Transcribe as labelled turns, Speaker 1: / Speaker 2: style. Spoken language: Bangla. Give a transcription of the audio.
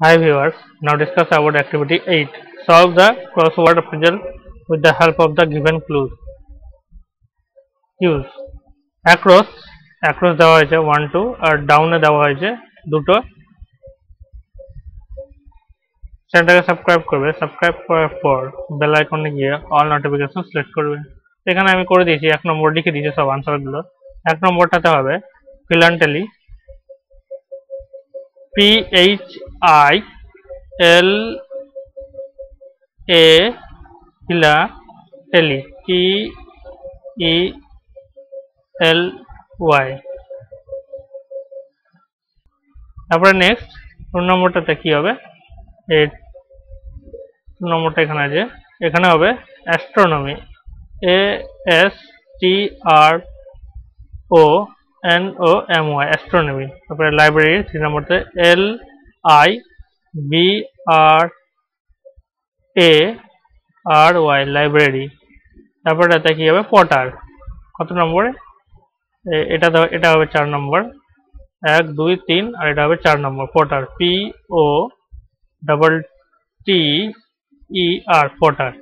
Speaker 1: Hi viewers, now discuss about activity 8. Solve the crossword puzzle with the help of the given clues. Use. Across. Across দেওয়া হয়েছে 1 2 আর ডাউনে দেওয়া হয়েছে দুটো। চ্যানেলটাকে সাবস্ক্রাইব করবে। সাবস্ক্রাইব করার পর বেল আইকনে গিয়ে অল নোটিফিকেশন সিলেক্ট করবে। এখানে আমি করে দিয়েছি এক নম্বর লিখে দিয়েছি সব আনসারগুলো এক নম্বরটাতে হবে philately P H I L A philately P E L Y তারপরে নেক্সট টু নম্বরটাতে কি হবে? এই টু নম্বরটা এখানে আছে। এখানে হবে astronomy A S T R O N O M Y astronomy তারপরে library three নম্বরতে L I B R A R Y library তারপরে এটা কি হবে? পটার কত নম্বরে? এটা এটা হবে চার নম্বর। এক, দুই, তিন, আর এটা হবে চার নম্বর potter P O double T E R potter